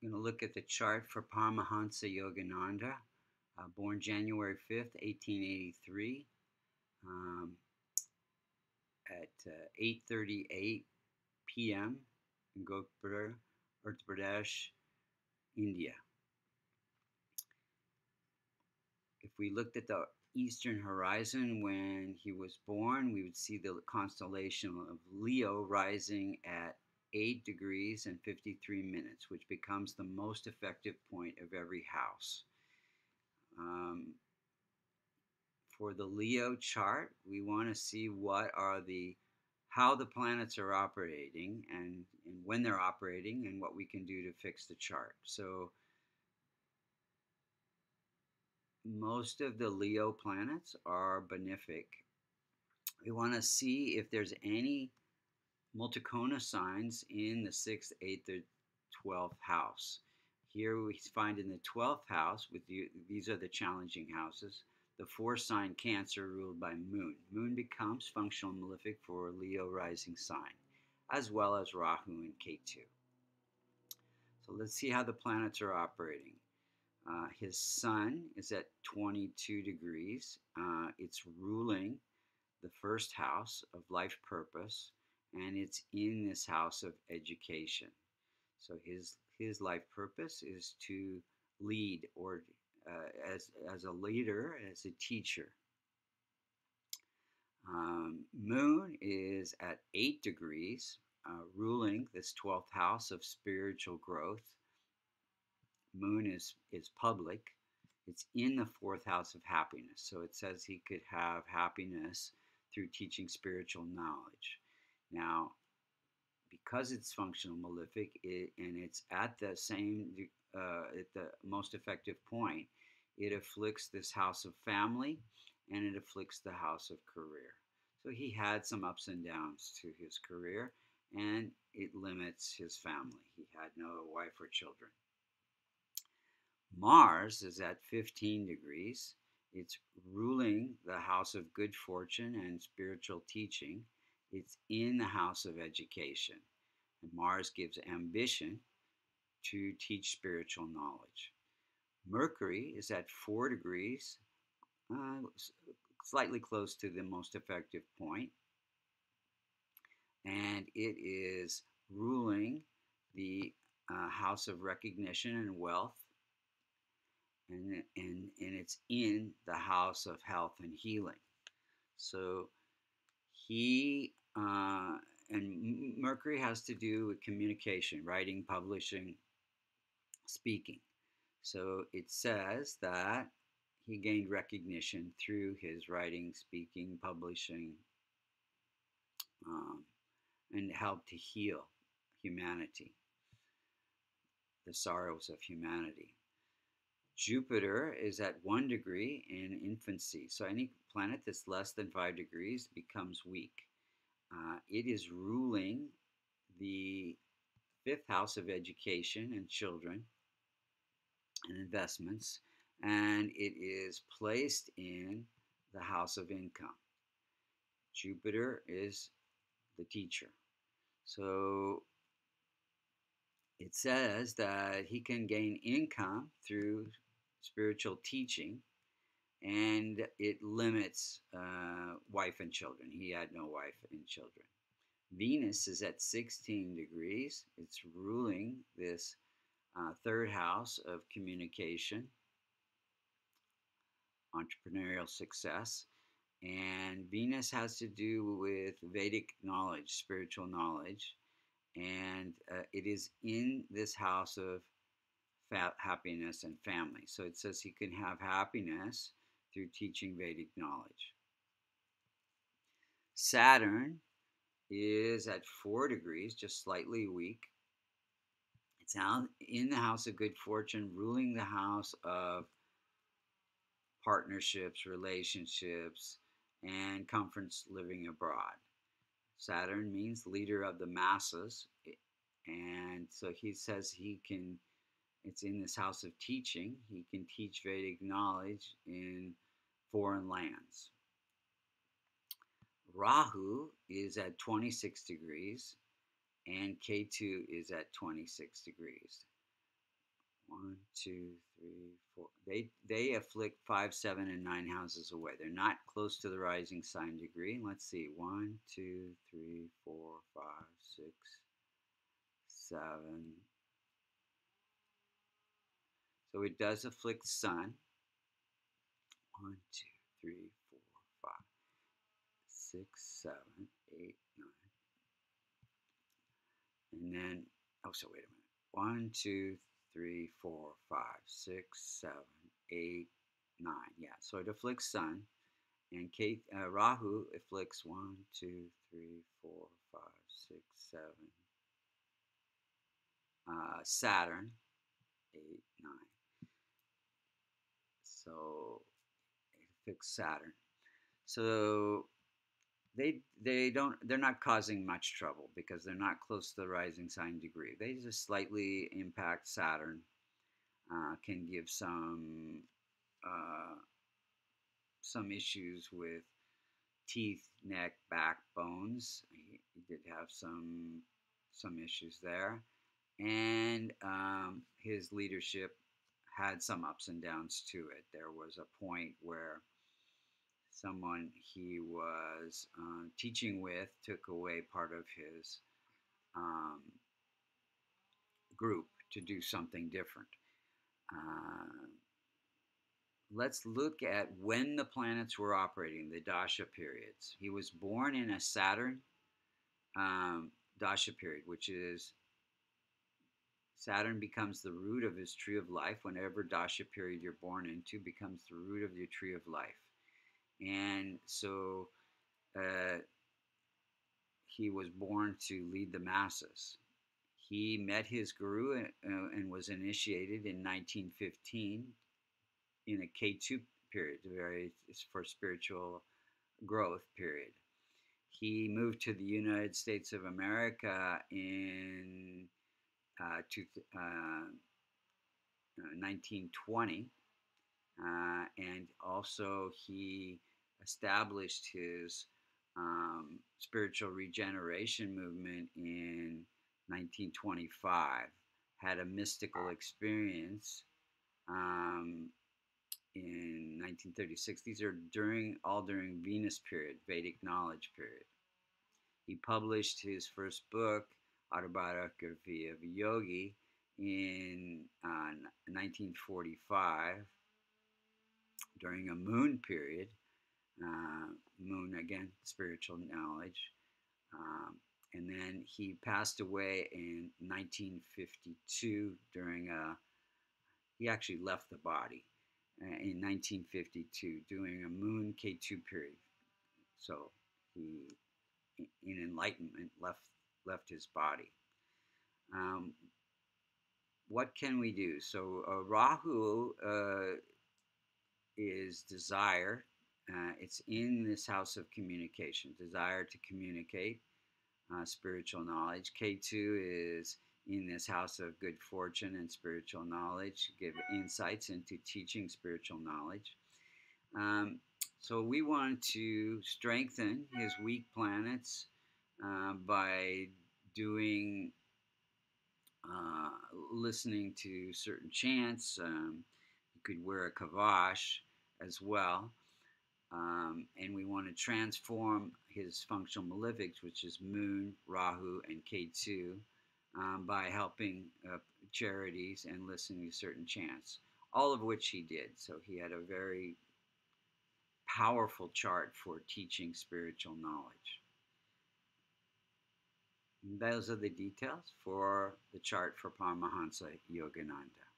going to look at the chart for Paramahansa Yogananda, uh, born January 5th, 1883, um, at uh, 8.38 p.m. in Gopur, Uttar Pradesh, India. If we looked at the eastern horizon when he was born, we would see the constellation of Leo rising at 8 degrees and 53 minutes, which becomes the most effective point of every house. Um, for the Leo chart, we want to see what are the how the planets are operating and, and when they're operating and what we can do to fix the chart. So most of the Leo planets are benefic. We want to see if there's any mooltrikona signs in the 6th, 8th, or 12th house. Here we find in the 12th house, with the, these are the challenging houses, the four sign Cancer ruled by Moon. Moon becomes functional malefic for Leo rising sign, as well as Rahu and Ketu. So let's see how the planets are operating. Uh, his sun is at 22 degrees. Uh, it's ruling the first house of life purpose, and it's in this house of education. So his his life purpose is to lead or uh, as as a leader, as a teacher. Um, moon is at eight degrees, uh, ruling this 12th house of spiritual growth moon is is public it's in the fourth house of happiness so it says he could have happiness through teaching spiritual knowledge now because it's functional malefic it, and it's at the same uh, at the most effective point it afflicts this house of family and it afflicts the house of career so he had some ups and downs to his career and it limits his family he had no wife or children Mars is at 15 degrees. It's ruling the house of good fortune and spiritual teaching. It's in the house of education. And Mars gives ambition to teach spiritual knowledge. Mercury is at 4 degrees, uh, slightly close to the most effective point. And it is ruling the uh, house of recognition and wealth and, and, and it's in the house of health and healing. So he, uh, and Mercury has to do with communication, writing, publishing, speaking. So it says that he gained recognition through his writing, speaking, publishing, um, and helped to heal humanity, the sorrows of humanity. Jupiter is at one degree in infancy. So any planet that's less than five degrees becomes weak. Uh, it is ruling the fifth house of education and children and investments, and it is placed in the house of income. Jupiter is the teacher. So it says that he can gain income through spiritual teaching, and it limits uh, wife and children. He had no wife and children. Venus is at 16 degrees. It's ruling this uh, third house of communication, entrepreneurial success. And Venus has to do with Vedic knowledge, spiritual knowledge. And uh, it is in this house of happiness and family. So it says he can have happiness through teaching Vedic knowledge. Saturn is at four degrees, just slightly weak. It's out in the house of good fortune, ruling the house of partnerships, relationships, and comforts living abroad. Saturn means leader of the masses, and so he says he can it's in this house of teaching. He can teach Vedic knowledge in foreign lands. Rahu is at 26 degrees and Ketu is at 26 degrees. One, two, three, four. They they afflict five, seven, and nine houses away. They're not close to the rising sign degree. Let's see. One, two, three, four, five, six, seven. So it does afflict sun. One, two, three, four, five, six, seven, eight, nine. And then, oh, so wait a minute. One, two, three, four, five, six, seven, eight, nine. Yeah, so it afflicts Sun. And Kate, uh, Rahu afflicts one, two, three, four, five, six, seven. Uh, Saturn, eight, nine. So it afflicts Saturn. So they they don't they're not causing much trouble because they're not close to the rising sign degree. They just slightly impact Saturn, uh, can give some uh, some issues with teeth, neck, back, bones. He, he did have some some issues there, and um, his leadership had some ups and downs to it. There was a point where someone he was uh, teaching with took away part of his um, group to do something different. Uh, let's look at when the planets were operating, the Dasha periods. He was born in a Saturn um, Dasha period, which is Saturn becomes the root of his tree of life. Whenever Dasha period you're born into becomes the root of your tree of life. And so uh, he was born to lead the masses. He met his guru and, uh, and was initiated in 1915 in a Ketu period, very for spiritual growth period. He moved to the United States of America in to, uh, 1920, uh, uh, and also he established his um, spiritual regeneration movement in 1925, had a mystical experience um, in 1936. These are during all during Venus period, Vedic knowledge period. He published his first book, Autobiography of Yogi, in uh, 1945 during a moon period uh, moon again, spiritual knowledge. Um, and then he passed away in 1952 during a, he actually left the body uh, in 1952 doing a moon Ketu period. So he, in enlightenment, left, left his body. Um, what can we do? So uh, Rahu uh, is desire, uh, it's in this house of communication, desire to communicate uh, spiritual knowledge. Ketu is in this house of good fortune and spiritual knowledge, give insights into teaching spiritual knowledge. Um, so we want to strengthen his weak planets uh, by doing, uh, listening to certain chants. Um, you could wear a kavach as well. Um, and we want to transform his functional malefics, which is Moon, Rahu, and Ketu, um, by helping uh, charities and listening to certain chants, all of which he did. So he had a very powerful chart for teaching spiritual knowledge. Those are the details for the chart for Paramahansa Yogananda.